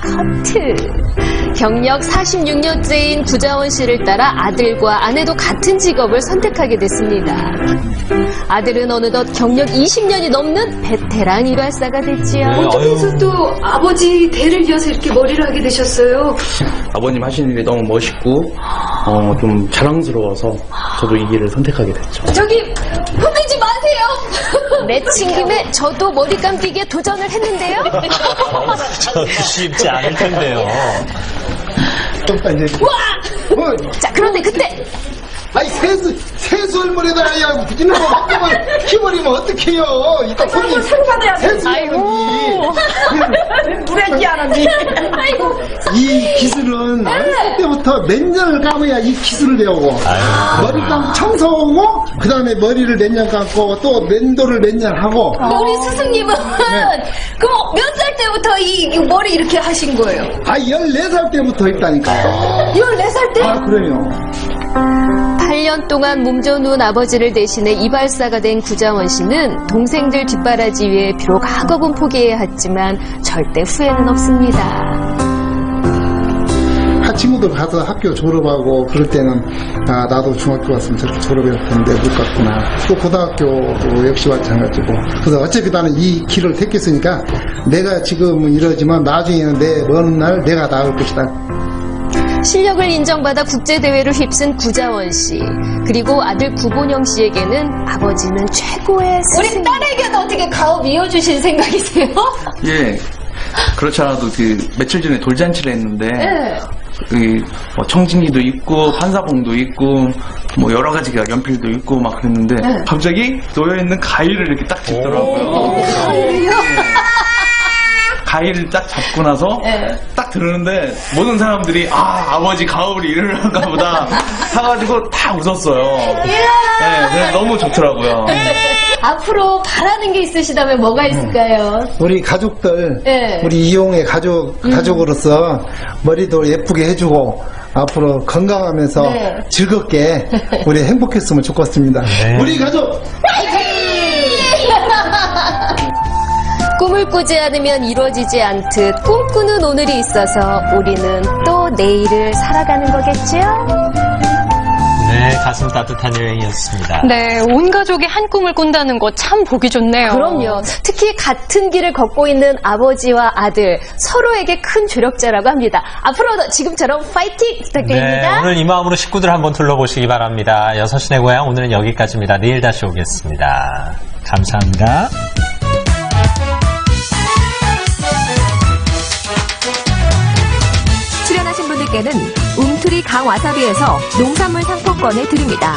커트. 경력 46년째인 구자원 씨를 따라 아들과 아내도 같은 직업을 선택하게 됐습니다. 아들은 어느덧 경력 20년이 넘는 베테랑 이발사가 됐지요. 어디서 또 아버지 대를 이어서 이렇게 머리를 하게 되셨어요? 아버님 하시는 일이 너무 멋있고 어, 좀 자랑스러워서 저도 이 길을 선택하게 됐죠. 저기 흔들지 마세요. 내친 김에 저도 머리 감기기에 도전을 했는데요. 쉽지 않을 텐데요. 좀 이제. 어, 자, 그런데 그때 아이 세수 세수할머리에다가 야 부지런히 막대을 키버리면 어떡해요? 이따 손이 상관해야 돼. 세수하는지 않았니? 아이고. 이 기술은 어릴 때부터 몇 년을 감아야 이 기술을 배우고 머리 감고 청소하고 그 다음에 머리를 몇 년 감고 또 면도를 몇 년 하고 우리 스승님은 그럼 몇 살 때부터 이, 이 머리 이렇게 하신 거예요? 아 14살 때부터 했다니까요 14살 때? 아 그럼요 8년 동안 몸져놓은 아버지를 대신해 이발사가 된 구자원 씨는 동생들 뒷바라지 위해 비록 학업은 포기해야 했지만 절대 후회는 없습니다. 학 친구들 가서 학교 졸업하고 그럴 때는 아 나도 중학교 갔으면 저렇게 졸업했을 텐데 못 갔구나. 또 고등학교도 역시 마찬가지고. 그래서 어차피 나는 이 길을 택했으니까 내가 지금은 이러지만 나중에는 내 먼 날 내가 나을 것이다 실력을 인정받아 국제대회를 휩쓴 구자원 씨. 그리고 아들 구본영 씨에게는 아버지는 최고의 우리. 딸에게도 어떻게 가업 이어주실 생각이세요? 예. 그렇지 않아도 그 며칠 전에 돌잔치를 했는데 네. 그뭐 청진기도 있고 판사봉도 있고 뭐 여러 가지가 연필도 있고 막 그랬는데 갑자기 놓여 있는 가위를 이렇게 딱 집더라고요. 예. 가위를 딱 잡고 나서 딱 들었는데 모든 사람들이 아 아버지 가업을 이루는가 보다 사가지고 다 웃었어요. 네, 그래서 너무 좋더라고요. 앞으로 바라는 게 있으시다면 뭐가 있을까요? 우리 가족들 네. 우리 이용의 가족 가족으로서 머리도 예쁘게 해주고 앞으로 건강하면서 네. 즐겁게 우리 행복했으면 좋겠습니다 우리 가족 꿈을 꾸지 않으면 이루어지지 않듯 꿈꾸는 오늘이 있어서 우리는 또 내일을 살아가는 거겠죠? 네, 가슴 따뜻한 여행이었습니다. 네, 온 가족이 한 꿈을 꾼다는 거 참 보기 좋네요. 그럼요. 특히 같은 길을 걷고 있는 아버지와 아들 서로에게 큰 조력자라고 합니다. 앞으로도 지금처럼 파이팅 네, 부탁드립니다. 오늘 이 마음으로 식구들 한번 둘러보시기 바랍니다. 여섯 시내 고향 오늘은 여기까지입니다. 내일 다시 오겠습니다. 감사합니다. 분들께는 움트리 강와사비에서 농산물 상품권을 드립니다.